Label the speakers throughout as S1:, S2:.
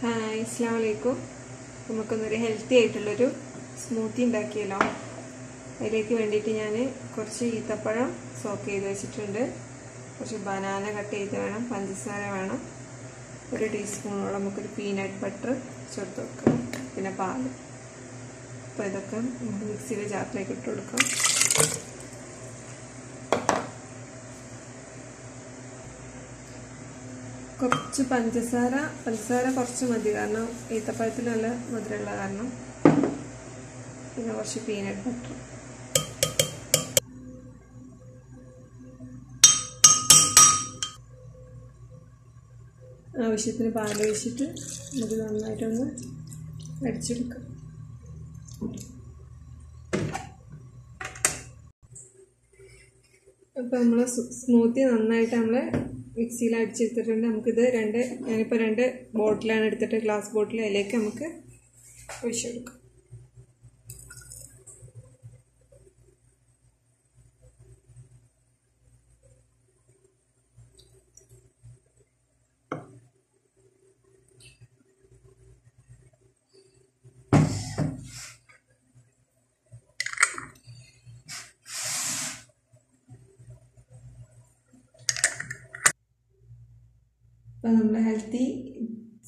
S1: Hi അസ്സാം വലൈക്കും നമുക്കൊന്നൊരു healthy ആയിട്ടുള്ളൊരു സ്മൂത്തി ഉണ്ടാക്കിയല്ലോ. അതിലേക്ക് വേണ്ടിയിട്ട് ഞാൻ കുറച്ച് ഈത്തപ്പഴം സോക്ക് ചെയ്ത് വെച്ചിട്ടുണ്ട്. കുറച്ച് ബനാന കട്ട് ചെയ്ത് വേണം പഞ്ചസാര വേണം. ഒരു ടീസ്പൂണോളം നമുക്കൊരു പീനട്ട് ബട്ടർ ചേർത്ത് വെക്കാം. പിന്നെ പാൽ അപ്പോൾ ഇതൊക്കെ മിക്സിയിൽ ജാറിലേക്ക് ഇട്ട് കൊടുക്കാം. കുറച്ച് പഞ്ചസാര പഞ്ചസാര കുറച്ച് മതി. കാരണം ഈത്തപ്പഴത്തിൽ നല്ല മധുരമുള്ള കാരണം. പിന്നെ കുറച്ച് പീനട്ട് ബട്ടർ ആവശ്യത്തിന് പാൽ ഒഴിച്ചിട്ട് ഇത് നന്നായിട്ടൊന്ന് അടിച്ചെടുക്കാം. അപ്പോൾ നമ്മൾ സ്മൂത്തി നന്നായിട്ട് നമ്മൾ മിക്സിയിൽ അടിച്ചെടുത്തിട്ടുണ്ട്. നമുക്കിത് രണ്ട് ഞാനിപ്പോൾ രണ്ട് ബോട്ടിലാണ് എടുത്തിട്ട് ഗ്ലാസ് ബോട്ടിൽ അതിലേക്ക് നമുക്ക് ഒഴിച്ചെടുക്കാം. അപ്പോൾ നമ്മുടെ ഹെൽത്തി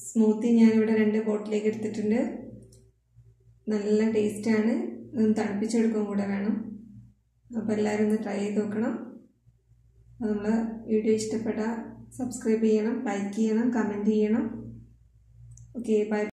S1: സ്മൂത്തി ഞാനിവിടെ രണ്ട് ബോട്ടിലേക്ക് എടുത്തിട്ടുണ്ട്. നല്ല ടേസ്റ്റാണ്. ഒന്ന് തണുപ്പിച്ചെടുക്കും കൂടെ വേണം. അപ്പോൾ എല്ലാവരും ഒന്ന് ട്രൈ ചെയ്ത് നോക്കണം. നമ്മൾ വീഡിയോ ഇഷ്ടപ്പെട്ടാൽ സബ്സ്ക്രൈബ് ചെയ്യണം ലൈക്ക് ചെയ്യണം കമന്റ് ചെയ്യണം. Okay bye.